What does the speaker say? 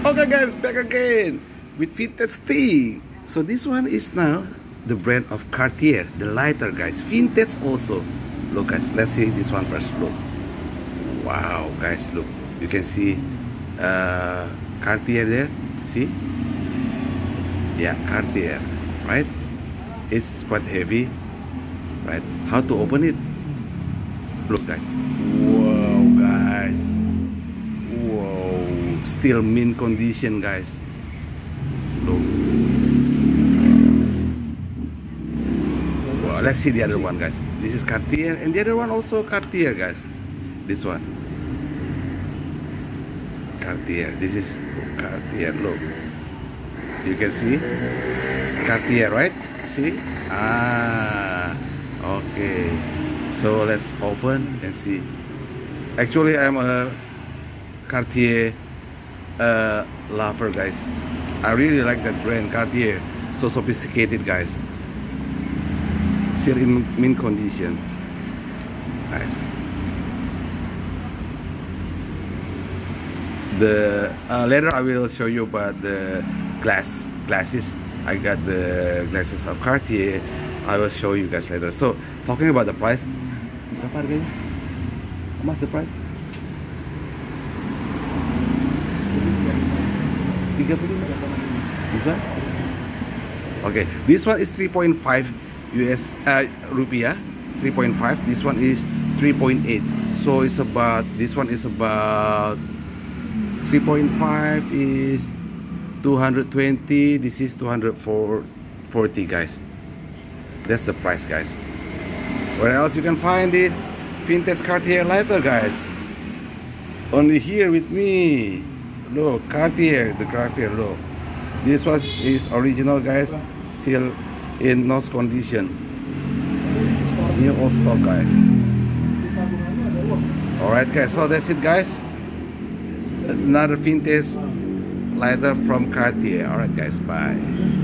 Okay guys, back again with vintage thing. So this one is now the brand of Cartier, the lighter guys. Vintage also. Look guys, let's see this one first. Look. Wow guys, look. You can see uh, Cartier there. See? Yeah, Cartier. Right? It's quite heavy. Right? How to open it? Look guys. Wow guys. Wow. Still mint condition guys. Look. Wow, let's see the other one guys. This is Cartier and the other one also Cartier guys. This one. Cartier. This is Cartier. Look. You can see Cartier, right? See? Ah. Okay. So let's open and see. Actually, I'm a Cartier uh, lover, guys. I really like that brand, Cartier. So sophisticated, guys. Still in mint condition. Nice. The uh, later I will show you about the glass glasses. I got the glasses of Cartier. I will show you guys later. So talking about the price? How much the price? 35 This one? Okay, this one is 3.5 US uh, rupiah, 3.5. This one is 3.8. So it's about this one is about 3.5 is 220. This is 240 guys. That's the price, guys. Where else you can find this vintage Cartier lighter, guys? Only here with me. Look, Cartier, the Cartier, look. This was his original, guys. Still in nice condition. New old stock, guys. Alright, guys. So that's it, guys. Another vintage lighter from Cartier. Alright, guys. Bye.